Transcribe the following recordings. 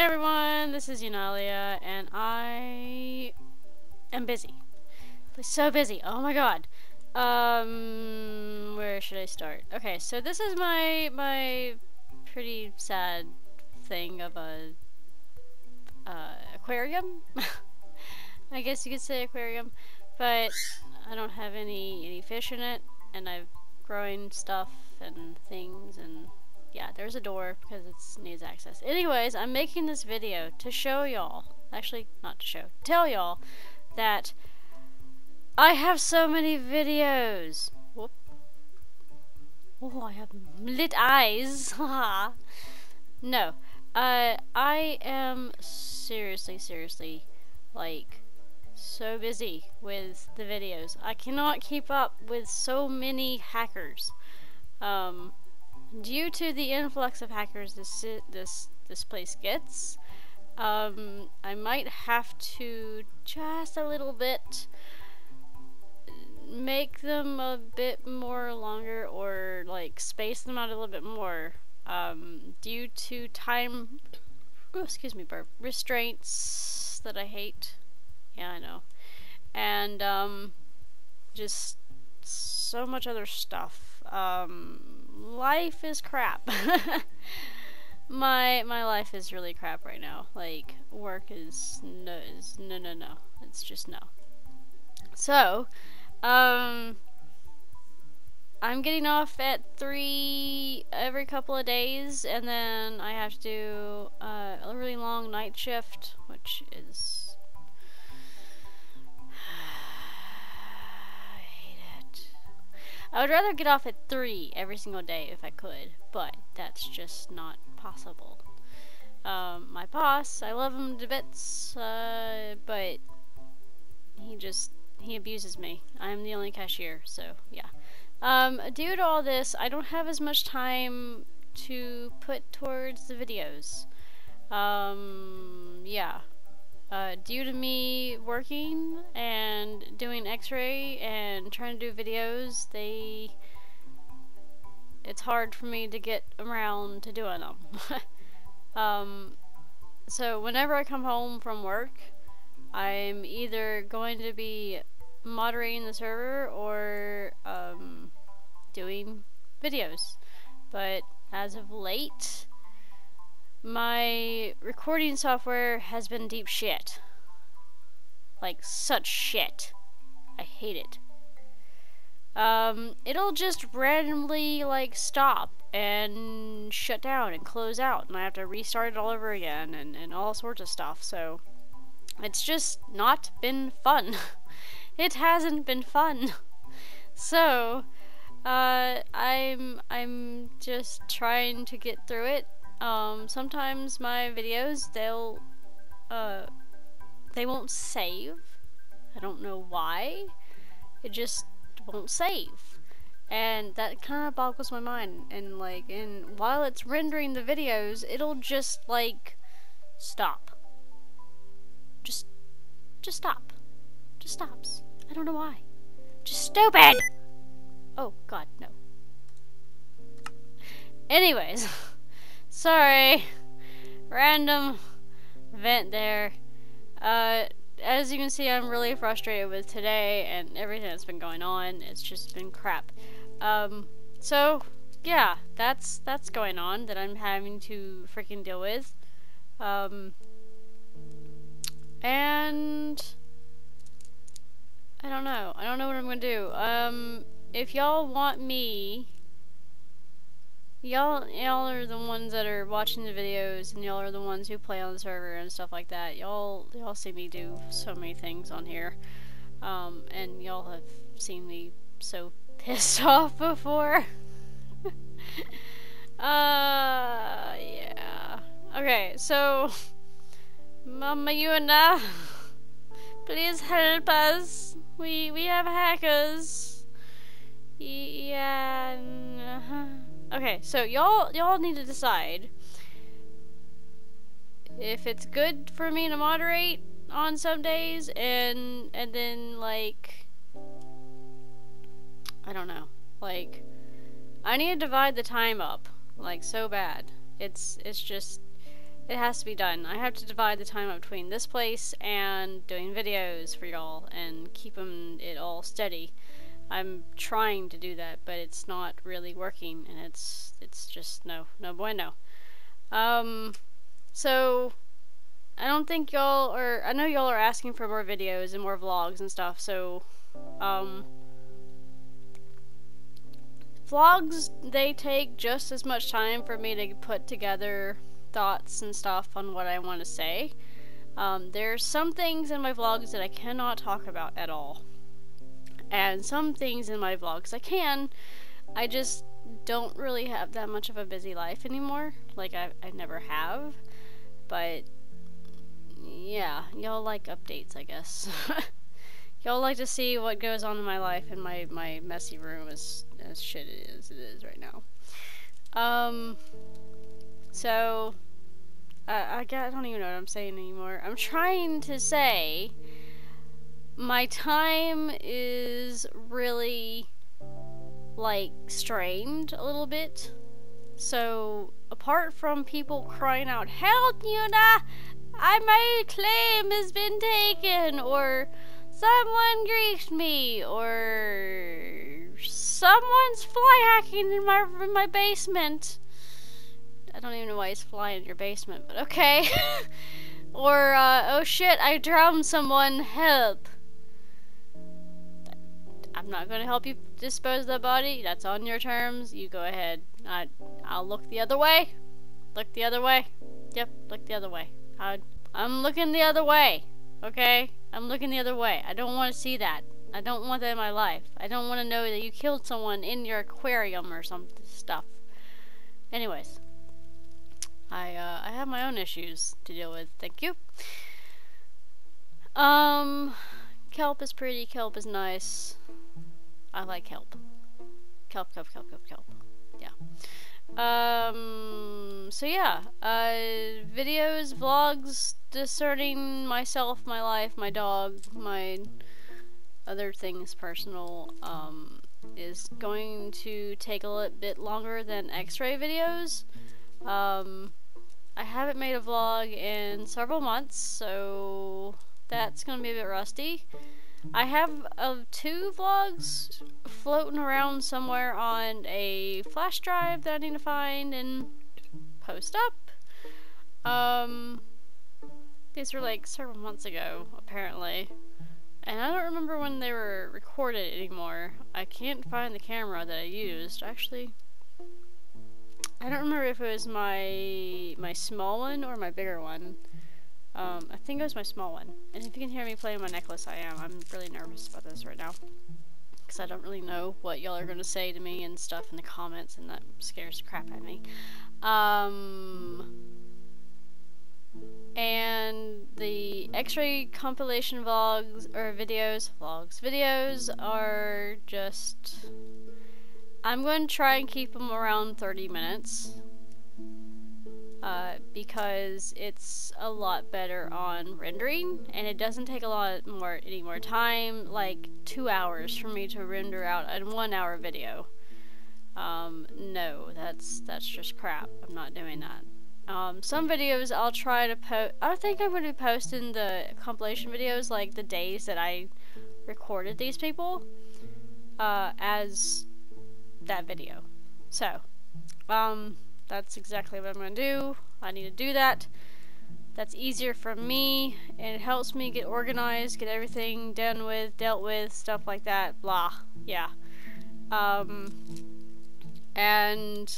Hey everyone, this is Yunalia, and I am busy. So busy. Oh my god. Um, where should I start? Okay, so this is my my pretty sad thing of a uh, aquarium. I guess you could say aquarium, but I don't have any any fish in it, and I've growing stuff and things and yeah, there's a door because it needs access. Anyways, I'm making this video to show y'all, actually not to show, tell y'all that I have so many videos. Whoop. Oh, I have lit eyes. no. Uh, I am seriously, seriously, like, so busy with the videos. I cannot keep up with so many hackers. Um, due to the influx of hackers this this this place gets, um, I might have to just a little bit make them a bit more longer or like space them out a little bit more um, due to time oh, excuse me burp restraints that I hate. Yeah I know. And um, just so much other stuff. Um, life is crap. my my life is really crap right now. Like work is no is no no no. It's just no. So, um I'm getting off at three every couple of days, and then I have to do uh, a really long night shift, which is I would rather get off at 3 every single day if I could, but that's just not possible. Um, my boss, I love him to bits, uh, but he just, he abuses me. I'm the only cashier, so yeah. Um, due to all this, I don't have as much time to put towards the videos. Um, yeah uh, due to me working and doing x-ray and trying to do videos, they it's hard for me to get around to doing them. um, so whenever I come home from work, I'm either going to be moderating the server or um, doing videos. But as of late, my recording software has been deep shit. Like, such shit. I hate it. Um, it'll just randomly, like, stop and shut down and close out, and I have to restart it all over again and, and all sorts of stuff, so it's just not been fun. it hasn't been fun. So, uh, I'm, I'm just trying to get through it um, sometimes my videos, they'll, uh, they won't save. I don't know why. It just won't save. And that kind of boggles my mind. And like, and while it's rendering the videos, it'll just like, stop. Just, just stop. Just stops. I don't know why. Just stupid! Oh, God, no. Anyways. Sorry. Random vent there. Uh, as you can see, I'm really frustrated with today and everything that's been going on. It's just been crap. Um, so, yeah, that's, that's going on that I'm having to freaking deal with. Um, and... I don't know. I don't know what I'm gonna do. Um, if y'all want me Y'all, y'all are the ones that are watching the videos, and y'all are the ones who play on the server and stuff like that. Y'all, y'all see me do so many things on here, um, and y'all have seen me so pissed off before. uh, yeah. Okay, so, Mama Yuna, please help us. We we have hackers. Yeah. Okay, so y'all y'all need to decide if it's good for me to moderate on some days and and then like I don't know. Like I need to divide the time up like so bad. It's it's just it has to be done. I have to divide the time up between this place and doing videos for y'all and keeping it all steady. I'm trying to do that, but it's not really working, and it's it's just no no bueno. Um, so I don't think y'all are. I know y'all are asking for more videos and more vlogs and stuff. So, um, vlogs they take just as much time for me to put together thoughts and stuff on what I want to say. Um, there's some things in my vlogs that I cannot talk about at all. And some things in my vlogs I can. I just don't really have that much of a busy life anymore. Like, I, I never have. But, yeah, y'all like updates, I guess. y'all like to see what goes on in my life, and my, my messy room is as shit as it is right now. Um, so, I, I don't even know what I'm saying anymore. I'm trying to say my time is really like strained a little bit. So apart from people crying out, "Help, Yuna! I, my claim has been taken," or "Someone griefed me," or "Someone's fly hacking in my in my basement." I don't even know why he's flying in your basement, but okay. or, uh, oh shit, I drowned someone, help. I'm not gonna help you dispose of the body, that's on your terms, you go ahead. I, I'll look the other way. Look the other way. Yep, look the other way. I, I'm looking the other way, okay? I'm looking the other way. I don't want to see that. I don't want that in my life. I don't want to know that you killed someone in your aquarium or some stuff. Anyways. I, uh, I have my own issues to deal with. Thank you. Um, kelp is pretty, kelp is nice. I like kelp. Kelp, kelp, kelp, kelp, kelp. Yeah. Um, so yeah, uh, videos, vlogs, discerning myself, my life, my dog, my other things personal, um, is going to take a little bit longer than x-ray videos. Um, I haven't made a vlog in several months, so that's going to be a bit rusty. I have uh, two vlogs floating around somewhere on a flash drive that I need to find and post up. Um, these were like several months ago, apparently. And I don't remember when they were recorded anymore. I can't find the camera that I used. Actually, I don't remember if it was my my small one or my bigger one. Um, I think it was my small one. And if you can hear me playing my necklace, I am. I'm really nervous about this right now. Because I don't really know what y'all are going to say to me and stuff in the comments, and that scares the crap out of me. Um, and the x-ray compilation vlogs, or videos, vlogs, videos are just I'm going to try and keep them around 30 minutes. Uh, because it's a lot better on rendering and it doesn't take a lot more any more time like two hours for me to render out a one hour video. Um, no that's that's just crap. I'm not doing that. Um, some videos I'll try to post I think I'm going to be posting the compilation videos like the days that I recorded these people uh, as that video. So, um, that's exactly what I'm going to do. I need to do that. That's easier for me, and it helps me get organized, get everything done with, dealt with, stuff like that, blah, yeah. Um, and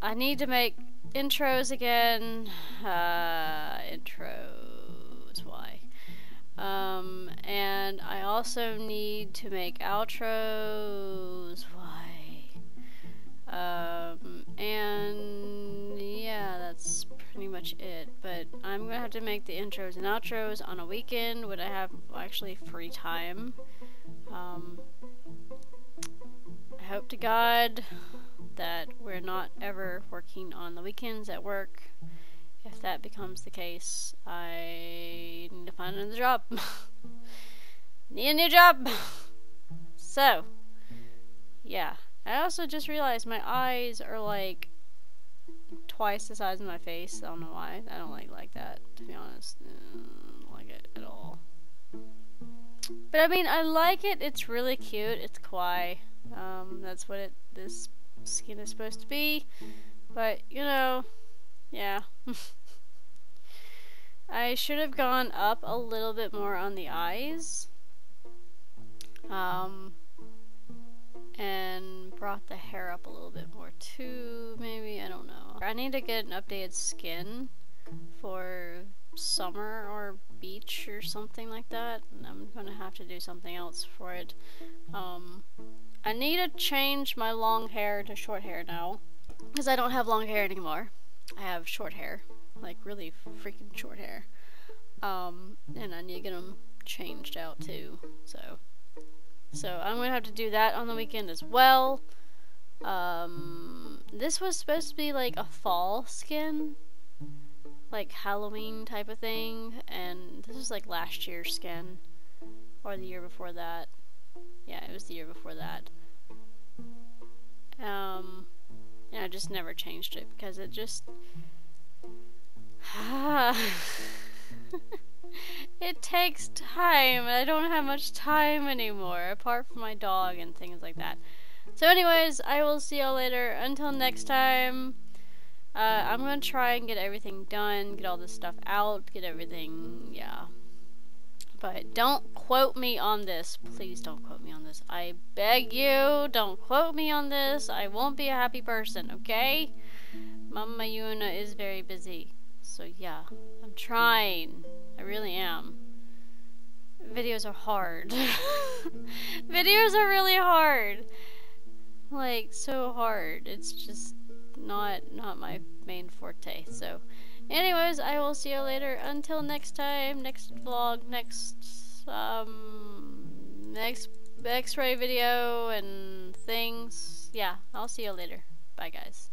I need to make intros again, uh, intros, why? Um, and I also need to make outros. Why? Um, and yeah, that's pretty much it. But I'm gonna have to make the intros and outros on a weekend when I have actually free time. Um, I hope to God that we're not ever working on the weekends at work if that becomes the case, I need to find another job. need a new job! so, yeah. I also just realized my eyes are like twice the size of my face. I don't know why. I don't like like that, to be honest. I don't like it at all. But I mean, I like it. It's really cute. It's kawaii. Um, that's what it this skin is supposed to be. But, you know, yeah. I should have gone up a little bit more on the eyes. Um, and brought the hair up a little bit more too, maybe, I don't know. I need to get an updated skin for summer or beach or something like that. And I'm gonna have to do something else for it. Um, I need to change my long hair to short hair now. Because I don't have long hair anymore. I have short hair. Like, really freaking short hair. Um, and I need to get them changed out too. So, so I'm gonna have to do that on the weekend as well. Um, this was supposed to be like a fall skin, like Halloween type of thing, and this is like last year's skin, or the year before that. Yeah, it was the year before that. Um, and I just never changed it because it just. it takes time. I don't have much time anymore, apart from my dog and things like that. So anyways, I will see y'all later. Until next time, uh, I'm gonna try and get everything done, get all this stuff out, get everything, yeah. But don't quote me on this. Please don't quote me on this. I beg you, don't quote me on this. I won't be a happy person, okay? Mama Yuna is very busy. So yeah, I'm trying. I really am. Videos are hard. Videos are really hard. Like, so hard. It's just not not my main forte. So, anyways, I will see you later. Until next time, next vlog, next um, next X-ray video and things. Yeah, I'll see you later. Bye, guys.